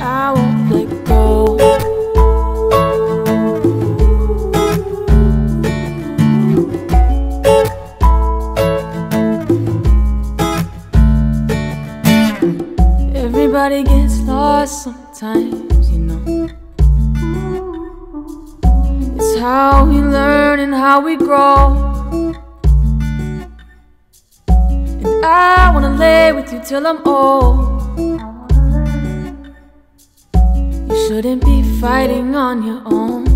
I won't let go. Everybody gets lost sometimes, you know. It's how we learn and how we grow. And I wanna lay with you till I'm old. Shouldn't be fighting on your own.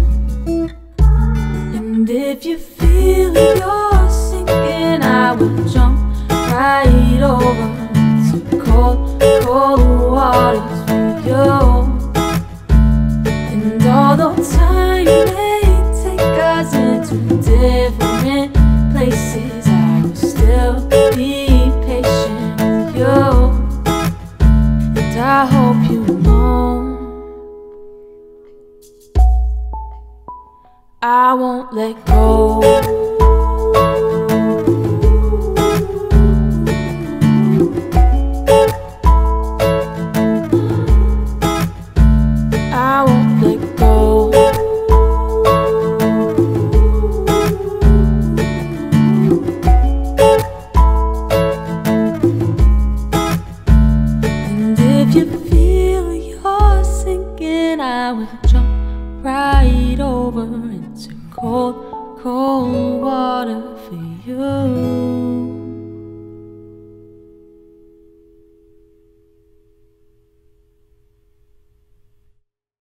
And if you feel you're sinking, I will jump right over to cold, cold waters for you. And although time may take us into different places, I will still be patient with you. And I hope you know I won't let go. I won't let go. And if you feel you're sinking, I will jump right over into cold, cold water.